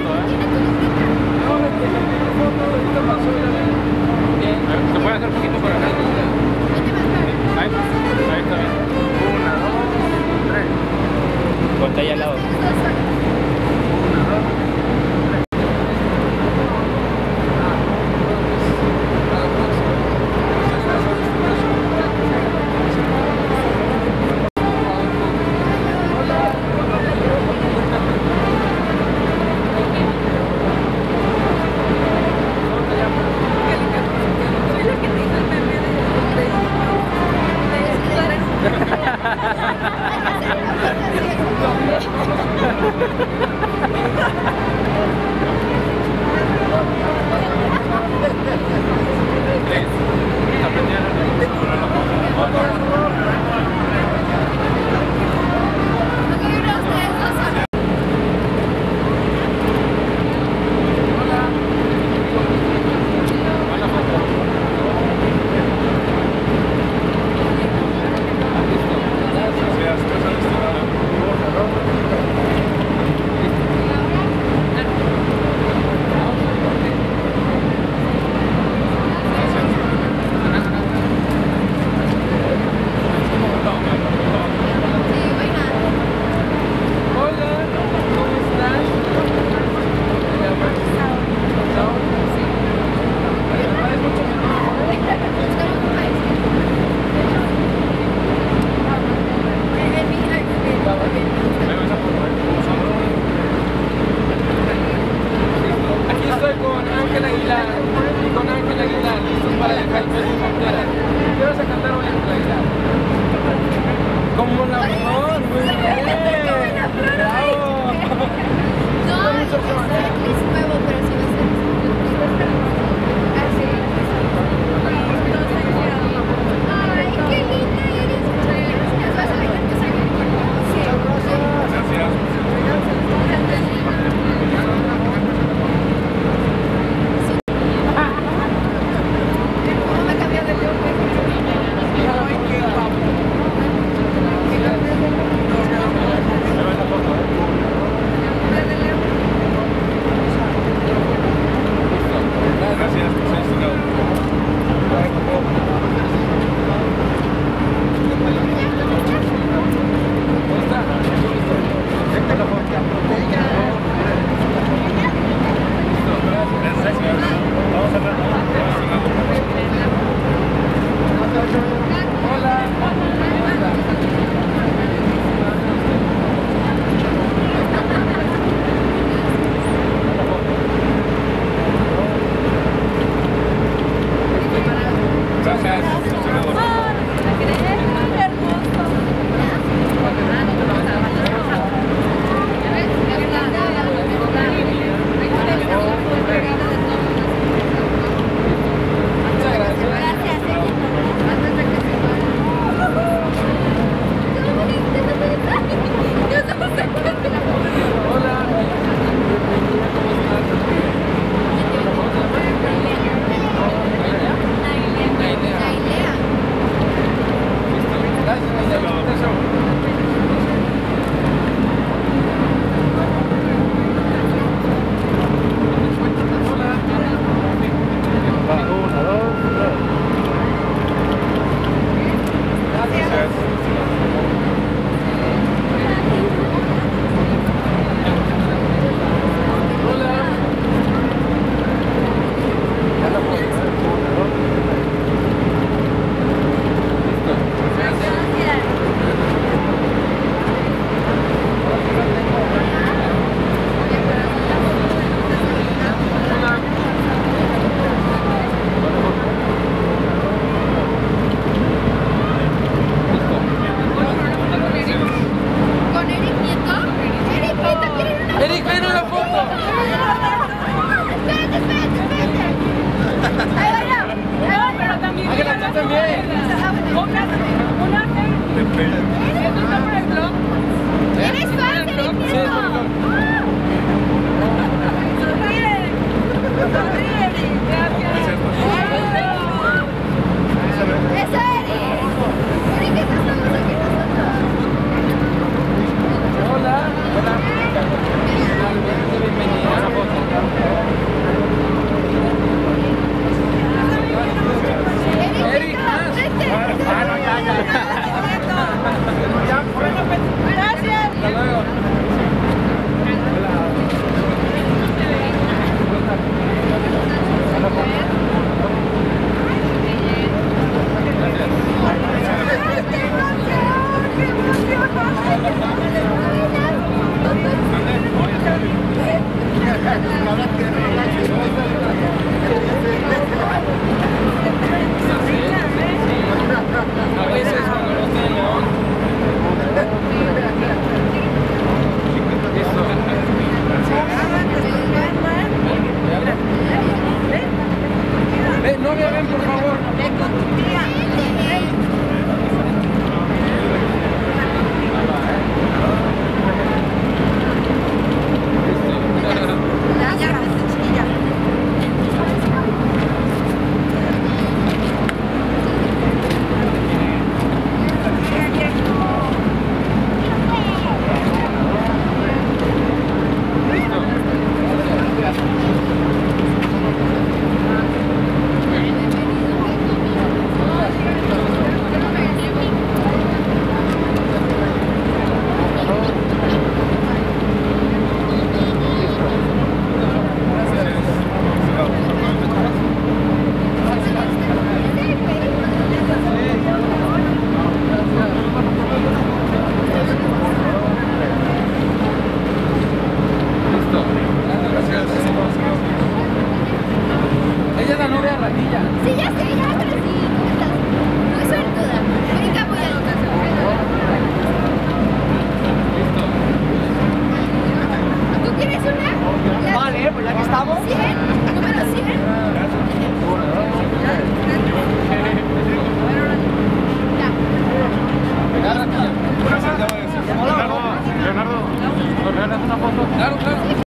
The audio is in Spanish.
foto, ¿eh? No, me hacer un poquito para acá? Ahí, ahí está bien. Una, dos, tres. Ponte al lado. Una, dos, a cantar una actualidad. Como una flor, muy bien. Como una flor, Bravo. No, yo soy Nuevo. Ja, Freunde, bitte. Sí, ya sé, ya sé.